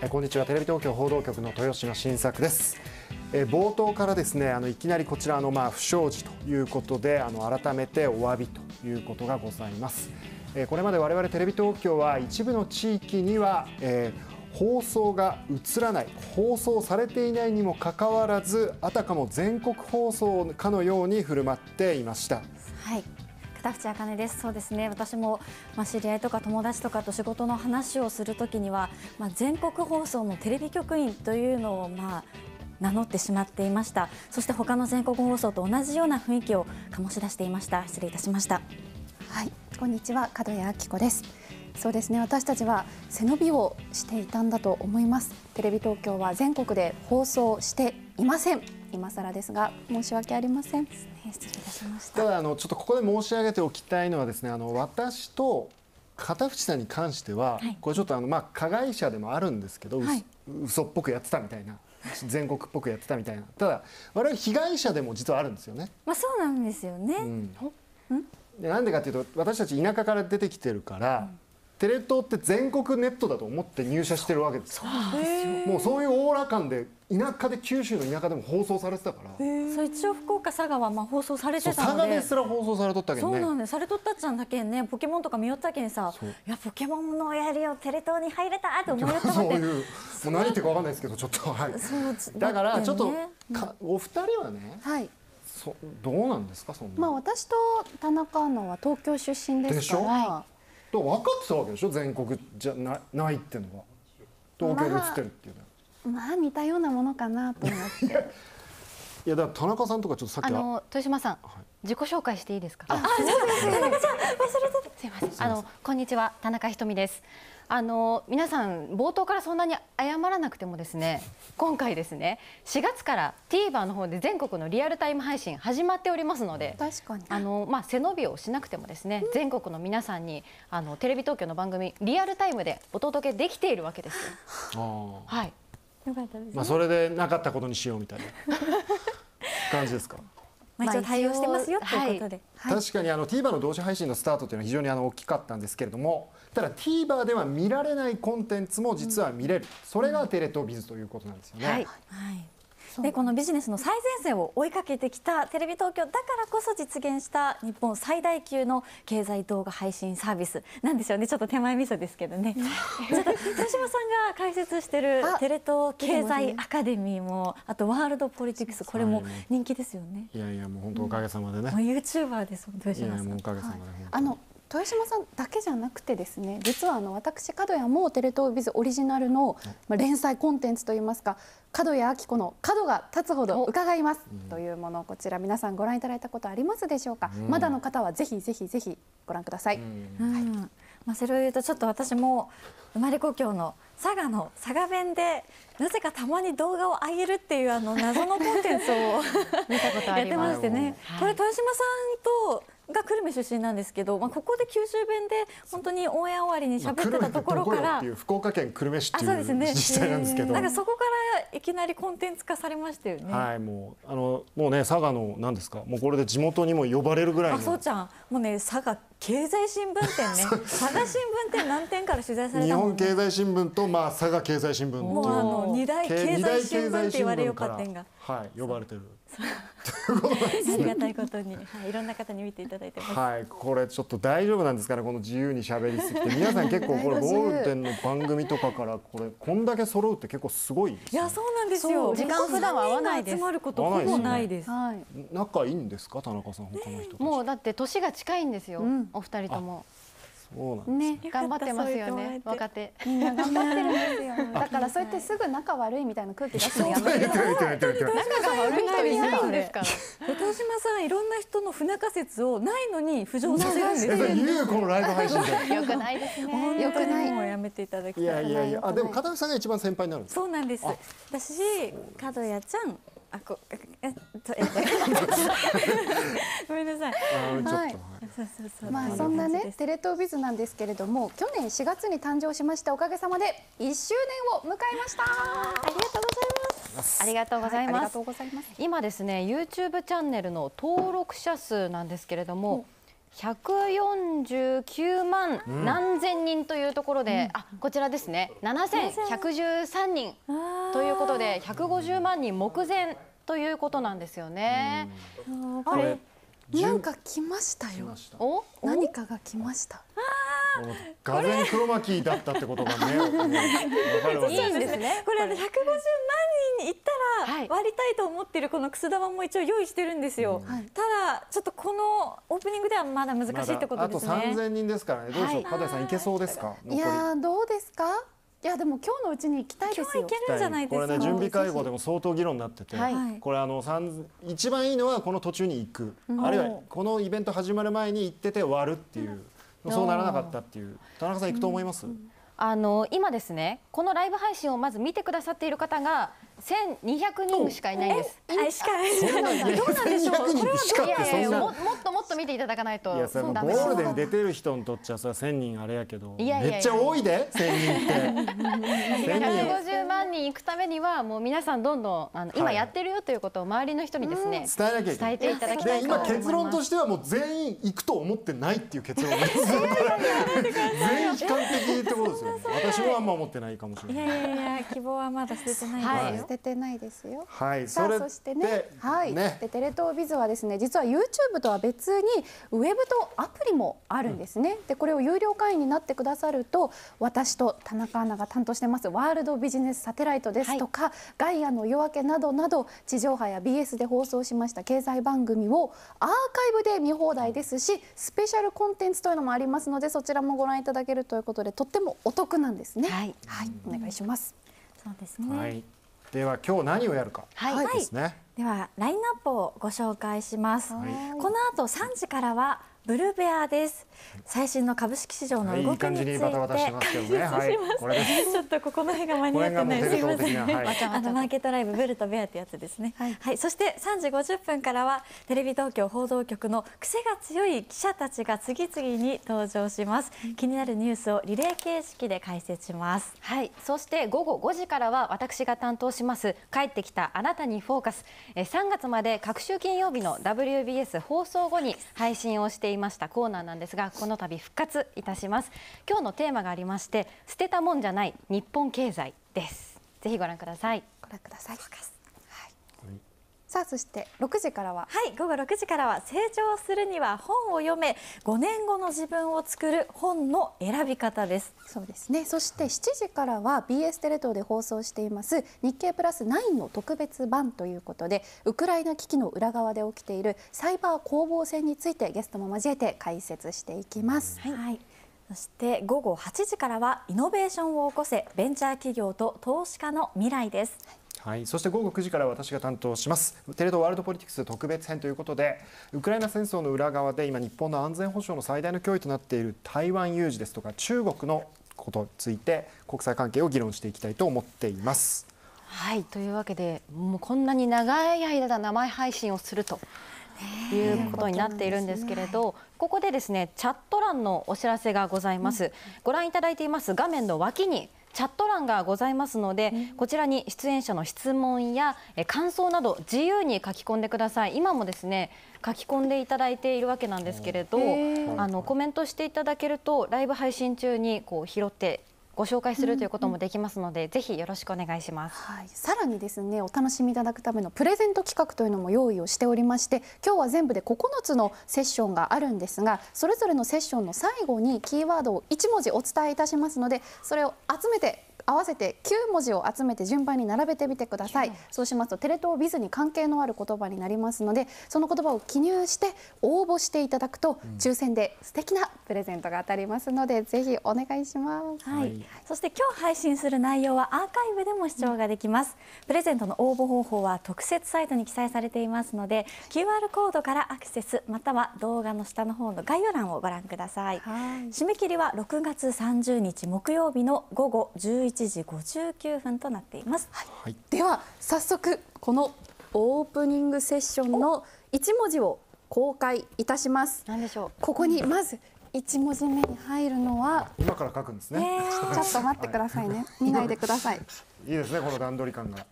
えこんにちは。テレビ東京報道局の豊島新作です。え冒頭からですねあのいきなりこちらのまあ不祥事ということであの改めてお詫びということがございます。えこれまで我々テレビ東京は一部の地域には、えー放送が映らない放送されていないにもかかわらずあたかも全国放送かのように振る舞っていました。はい。片渕茜です。そうですね。私も、まあ、知り合いとか友達とかと仕事の話をするときには、まあ、全国放送のテレビ局員というのを、まあ、名乗ってしまっていました。そして他の全国放送と同じような雰囲気を醸し出していました。失礼いたしました。はい。こんにちは。角谷明子です。そうですね。私たちは背伸びをしていたんだと思います。テレビ東京は全国で放送していません。今更ですが申し訳ありません。失礼いたしました。ただあのちょっとここで申し上げておきたいのはですねあの私と片渕さんに関しては、はい、これちょっとあのまあ加害者でもあるんですけど、はい、嘘っぽくやってたみたいな全国っぽくやってたみたいな。ただ我々被害者でも実はあるんですよね。まあそうなんですよね。うん、でなんでかっていうと私たち田舎から出てきてるから、うんテレ東って全国ネットだと思って入社してるわけですよ。もうそういうオーラ感で田舎で九州の田舎でも放送されてたから。そう一応福岡佐賀はまあ放送されてたので。佐賀ですら放送されとったけどね。そうなんです。されとったっちゃんだけね。ポケモンとか見よったけんさいやポケモンのやりをテレ東に入れたって思いよった そういうもう何言ってか分かんないですけどちょっとはい。だからちょっとかお二人はねはい。そどうなんですかそんなまあ私と田中アナは東京出身ですからと分かってたわけでしょ全国じゃなないっていうのは。東京で映ってるっていうのは、まあ、まあ似たようなものかなと思って いやだ田中さんとかちょっとさっきあの豊島さん、はい、自己紹介していいですか？あそうです田中ちゃん忘れてすいません。あのこんにちは。田中ひとみです。あの皆さん冒頭からそんなに謝らなくてもですね今回ですね4月から TVer の方で全国のリアルタイム配信始まっておりますので確かに。あの、まあ、背伸びをしなくてもですね、うん、全国の皆さんにあのテレビ東京の番組リアルタイムでお届けできているわけですよ。はい、よかったです、ね、まあ、それでなかったことにしようみたいな 感じですか？まあ、一応対応してますよということで、はい、確かにあの TVer の同時配信のスタートというのは非常にあの大きかったんですけれどもただ TVer では見られないコンテンツも実は見れる、それがテレ東ビズということなんですよね。はい、はいでこのビジネスの最前線を追いかけてきたテレビ東京だからこそ実現した日本最大級の経済動画配信サービス。なんですよねちょっと手前味噌ですけどね。豊島さんが解説してるテレ東経済アカデミーもあとワールドポリティクスこれも人気ですよね。いやいやもう本当おかげさまでね、うん、ユーチューバーです豊島さんおかげさまで、はい、あの豊島さんだけじゃなくてですね実はあの私角谷もテレ東ビズオリジナルの、まあ、連載コンテンツといいますか角谷明子の角が立つほど伺います、というものこちら皆さんご覧いただいたことありますでしょうか、うん、まだの方はぜひぜひぜひご覧ください、うん、はい。まあ、それを言うとちょっと私も生まれ故郷の佐賀の佐賀弁でなぜかたまに動画を上げるっていうあの謎のコンテンツを 見たことありましてね、はい、これ豊島さんとが久留米出身なんですけど、まあ、ここで九州弁で本当にオンエア終わりに喋ってたところから、まあ、福岡県久留米市っていう自治体なんですけど、なんかそこからいきなりコンテンツ化されましたよね。はい、もうあのもうね佐賀のなんですか、もうこれで地元にも呼ばれるぐらいの。あ、そうちゃん、もうね佐賀経済新聞店ね、佐賀新聞店何店から取材された、ね、日本経済新聞とまあ佐賀経済新聞もうあの二大経済新聞って言われよかったんが、はい呼ばれてる。ありがたいことに、はい、いろんな方に見ていただいてはい、これちょっと大丈夫なんですかね、この自由に喋りすぎて、皆さん結構これゴールデンの番組とかからこれこんだけ揃うって結構すごい、ね、いやそうなんですよ。時間普段は合わないです。集まることほぼないです。はい。仲いいんですか、田中さん他の人もうだって年が近いんですよ、うん、お二人とも。そうなんね、頑張ってますよね。若手。みんな頑張ってるんですよ。だからそうやってすぐ仲悪いみたいな空気出すのやめて。仲が悪い人いないんですか。小島さんいろんな人の不仲説をないのに浮上させるんですよ。言うこのライブ配信で。よくないですね。よくない。もうやめていただきたい。いやいやいや。あでも片上さんが一番先輩になるそうなんです。私角谷ちゃん。あこえっとえっと ごめんなさい。はい。まあそんなねテレ東ビズなんですけれども去年4月に誕生しましたおかげさまで1周年を迎えました。ありがとうございます。ありがとうございます、今ですね YouTube チャンネルの登録者数なんですけれども、149万何千人というところで、あこちらですね。7113人。ということで150万人目前ということなんですよね。これなんか来ましたよ。何かが来ました。画面クロマキーだったってことがね、わかるわけいいんですね。これあの150万人に行ったはいら割りたいと思ってるこのくす玉も一応用意してるんですよ、はい。ただちょっとこのオープニングではまだ難しいってことですね。あと3000人ですからね。どうでしょう。はい。加藤さんいけそうですか？いやーどうですか？いやでも今日のうちに行きたいですよ。今日はい。けるんじゃないですかこれね準備会合でも相当議論になってて、はい。これあの三一番いいのはこの途中に行く、あるいはこのイベント始まる前に行ってて終わるっていう、そうならなかったっていう。田中さん行くと思います？あの今ですねこのライブ配信をまず見てくださっている方が1200人しかいないんです。あしかどうなんでしょう？人しかいってそんなやいやいやも。もっともっと見ていただかないと。いやそれもゴールデン出てる人にとっちゃそれは1000人あれやけど。いやいやいや。めっちゃ多いで1000人って。1000人。150万人行くためにはもう皆さんどんどんあの今やってるよということを周りの人にですね、伝えなきゃいけない。伝えていただきたいで今と思います。結論としてはもう全員行くと思ってないっていう結論です。全員悲観的私もあんま思ってないかもしれいない。やいやいや希望はまだ捨ててないはい。ですよ、捨ててないですよ。はいさあそれそしてね、はい、ね。でテレ東ビズはですね、実は YouTube とは別にウェブとアプリもあるんですね。でこれを有料会員になってくださると、私と田中アナが担当してます。ワールドビジネスサテライトですとか、ガイアの夜明けなどなど地上波や BS で放送しました経済番組をアーカイブで見放題ですし、スペシャルコンテンツというのもありますので、そちらもご覧いただけるということで、とってもお得なんですね。はい、はい、お願いします。そうですね、はい。では今日何をやるかはい。ですね。ではラインナップをご紹介します、はい。この後3時からはブルベアです。最新の株式市場のはいいい動きについて、感じにバタバタしてますけどね。はいこれです。ちょっとここの辺が間にこ合ってない。すいません。はい。あのマーケットライブブルとベアってやつですね。はい、そして3時50分からはテレビ東京報道局の癖が強い記者たちが次々に登場します。気になるニュースをリレー形式で解説します。はい、そして午後5時からは私が担当します。帰ってきたあなたにフォーカス。えー3月まで各週金曜日の WBS 放送後に配信をしていまました。コーナーなんですがこの度復活いたします。今日のテーマがありまして捨てたもんじゃない日本経済です。ぜひご覧ください。ご覧ください。はい。さあそして6時からははい、午後6時からは成長するには本を読め5年後の自分を作る本の選び方です。そうですね。そして7時からは BS テレ東で放送しています日経プラス9の特別版ということでウクライナ危機の裏側で起きているサイバー攻防戦についてゲストも交えて解説していきます。はい。そして午後8時からはイノベーションを起こせベンチャー企業と投資家の未来です。はい、そして午後9時から私が担当します。テレ東ワールドポリティクス特別編ということでウクライナ戦争の裏側で今日本の安全保障の最大の脅威となっている台湾有事ですとか中国のことについて国際関係を議論していきたいと思っています。はい。というわけでもうこんなに長い間生配信をすると。いうことになっているんですけれど、ここでですねチャット欄のお知らせがございます、ご覧いただいています。画面の脇にチャット欄がございますので、こちらに出演者の質問やえ感想など自由に書き込んでください。今もですね書き込んでいただいているわけなんですけれどあのコメントしていただけるとライブ配信中にこう拾ってご紹介するということもできますので、ぜひよろしくお願いします。はい、さらにですねお楽しみいただくためのプレゼント企画というのも用意をしておりまして今日は全部で9つのセッションがあるんですがそれぞれのセッションの最後にキーワードを1文字お伝えいたしますのでそれを集めて合わせて9文字を集めて順番に並べてみてください。そうしますとテレ東ビズに関係のある言葉になりますのでその言葉を記入して応募していただくと抽選で素敵なプレゼントが当たりますのでぜひお願いします。はい、はい。そして今日配信する内容はアーカイブでも視聴ができます、プレゼントの応募方法は特設サイトに記載されていますので QR コードからアクセスまたは動画の下の方の概要欄をご覧ください、はい。締め切りは6月30日木曜日の午後11時59分となっています、はい。では早速このオープニングセッションの1文字を公開いたします。何でしょここにまず1文字目に入るのは今から書くんですね。ちょっと待ってくださいね。見ないでください。いいですねこの段取り感が。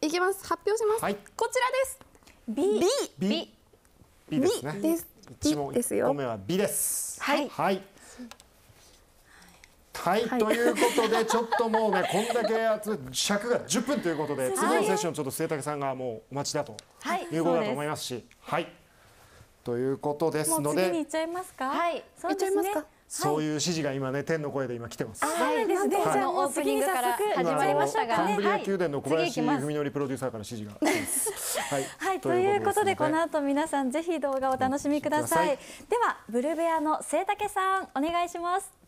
いきます。発表します、はい。こちらです。B B B B ですね。です。一問ですよ。一個目は B です。はい。はい。はい、はいということで ちょっともうねこんだけ集め尺が10分ということで次のセッションちょっと末竹さんがもうお待ちだとはいいうことだと思いますし、はい。ということですのでもう次に行っちゃいますか？はいそうですね行っちゃいますか？そういう指示が今ね天の声で今来てます。そうなんですね。はいじゃあもう次に早速始まりましたがカンブリア宮殿の小林次行きます文則プロデューサーから指示が来てます。はい、はい、ということでこの後後皆さんぜひ動画をお楽しみください。ではブルベアの末竹さんお願いします。